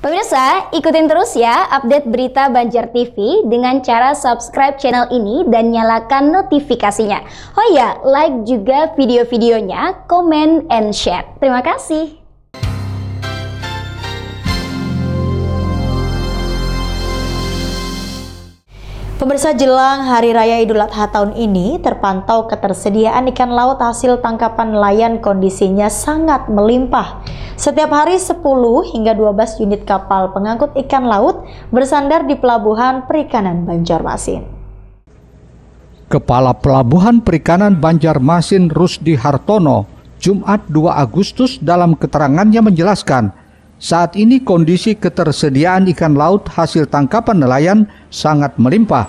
Pemirsa, ikutin terus ya update berita Banjar TV dengan cara subscribe channel ini dan nyalakan notifikasinya. Oh ya, like juga video-videonya, komen, and share. Terima kasih. Pemirsa jelang Hari Raya Idul Adha tahun ini terpantau ketersediaan ikan laut hasil tangkapan nelayan kondisinya sangat melimpah. Setiap hari 10 hingga 12 unit kapal pengangkut ikan laut bersandar di Pelabuhan Perikanan Banjarmasin. Kepala Pelabuhan Perikanan Banjarmasin Rusdi Hartono, Jumat 2 Agustus dalam keterangannya menjelaskan, saat ini kondisi ketersediaan ikan laut hasil tangkapan nelayan sangat melimpah.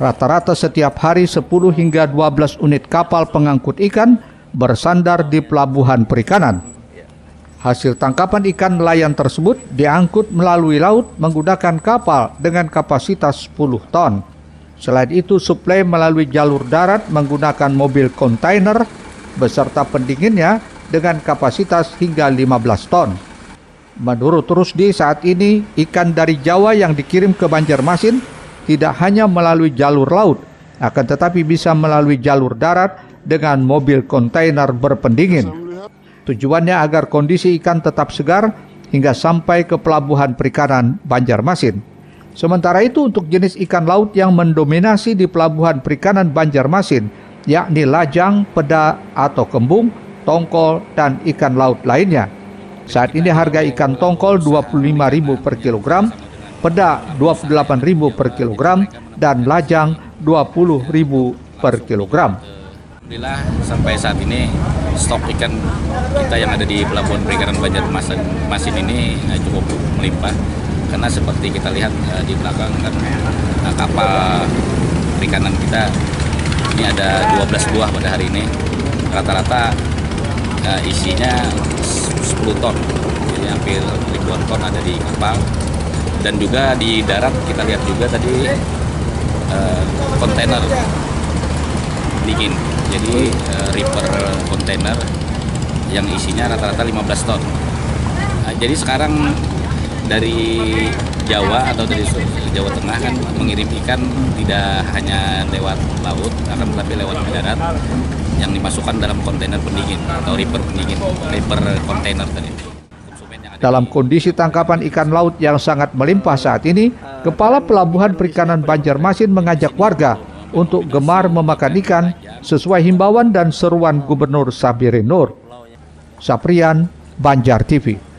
Rata-rata setiap hari 10 hingga 12 unit kapal pengangkut ikan bersandar di pelabuhan perikanan. Hasil tangkapan ikan nelayan tersebut diangkut melalui laut menggunakan kapal dengan kapasitas 10 ton. Selain itu, suplai melalui jalur darat menggunakan mobil kontainer beserta pendinginnya dengan kapasitas hingga 15 ton. Menurut Rusdi saat ini, ikan dari Jawa yang dikirim ke Banjarmasin tidak hanya melalui jalur laut, akan tetapi bisa melalui jalur darat dengan mobil kontainer berpendingin. Tujuannya agar kondisi ikan tetap segar hingga sampai ke pelabuhan perikanan Banjarmasin. Sementara itu untuk jenis ikan laut yang mendominasi di pelabuhan perikanan Banjarmasin, yakni lajang, peda atau kembung, tongkol, dan ikan laut lainnya. Saat ini harga ikan tongkol Rp25.000 per kilogram, peda Rp28.000 per kilogram, dan lajang Rp20.000 per kilogram. Alhamdulillah sampai saat ini stok ikan kita yang ada di Pelabuhan Perikanan Banjarmasin Masin ini eh, cukup melimpah karena seperti kita lihat eh, di belakang kan kapal perikanan kita ini ada 12 buah pada hari ini rata-rata isinya 10 ton. Jadi hampir ribuan ton ada di kapal. Dan juga di darat kita lihat juga tadi kontainer dingin jadi uh, reaper kontainer yang isinya rata-rata 15 ton. Nah, jadi sekarang dari Jawa atau dari Jawa Tengah kan mengirim ikan tidak hanya lewat laut akan tetapi lewat darat yang dimasukkan dalam kontainer pendingin atau reaper pendingin reaper kontainer tadi dalam kondisi tangkapan ikan laut yang sangat melimpah saat ini, Kepala Pelabuhan Perikanan Banjarmasin mengajak warga untuk gemar memakan ikan sesuai himbauan dan seruan Gubernur Sabirin Nur. Saprian, Banjar TV.